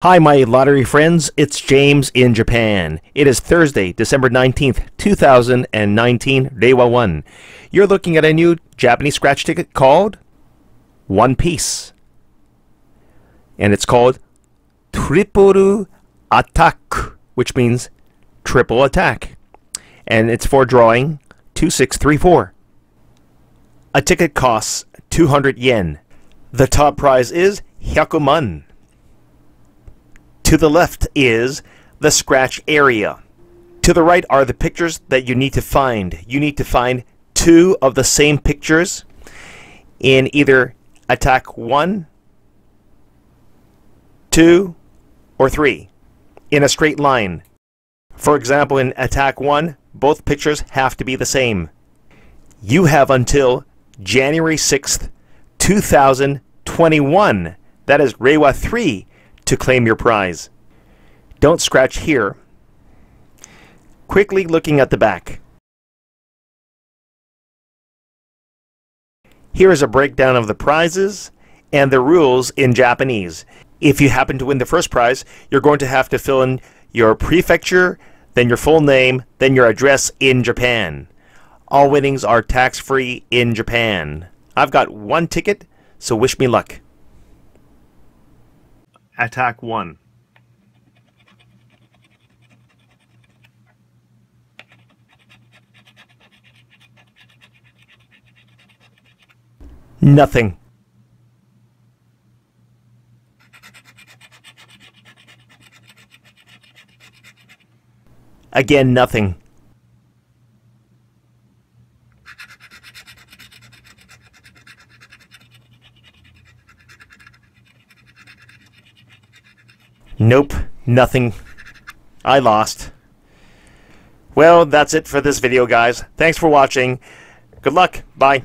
Hi, my lottery friends. It's James in Japan. It is Thursday, December 19th, 2019, Reiwa 1. You're looking at a new Japanese scratch ticket called One Piece. And it's called Triple Attack, which means triple attack. And it's for drawing 2634. A ticket costs 200 yen. The top prize is Hyakuman. To the left is the scratch area. To the right are the pictures that you need to find. You need to find two of the same pictures in either attack 1, 2, or 3 in a straight line. For example, in attack 1, both pictures have to be the same. You have until January 6th, 2021, that is Reiwa 3, to claim your prize. Don't scratch here. Quickly looking at the back. Here is a breakdown of the prizes and the rules in Japanese. If you happen to win the first prize, you're going to have to fill in your prefecture, then your full name, then your address in Japan. All winnings are tax-free in Japan. I've got one ticket, so wish me luck. Attack 1. Nothing. Again, nothing. Nope, nothing. I lost. Well, that's it for this video, guys. Thanks for watching. Good luck. Bye.